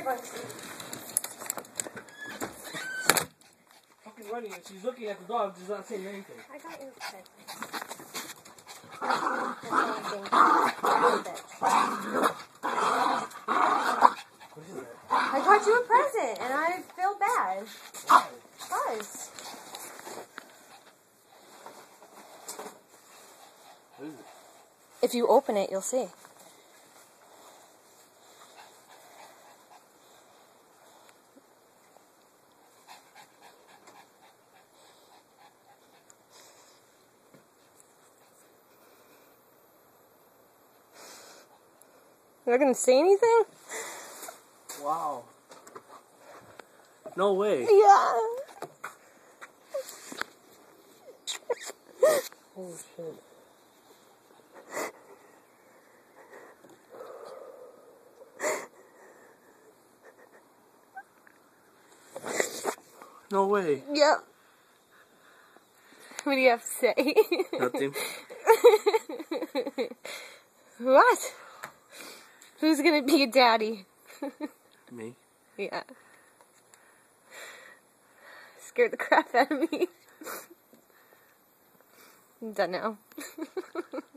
here, Bunty. Fucking running and she's looking at the dog, she's not saying anything. I got your present. What is that? I got you a present, and I feel bad. Why? Because. What is it? If you open it, you'll see. Not gonna say anything? Wow. No way. Yeah. Holy shit. No way. Yep. What do you have to say? Nothing. what? Who's gonna be a daddy? Me. Yeah. Scared the crap out of me. I'm done now.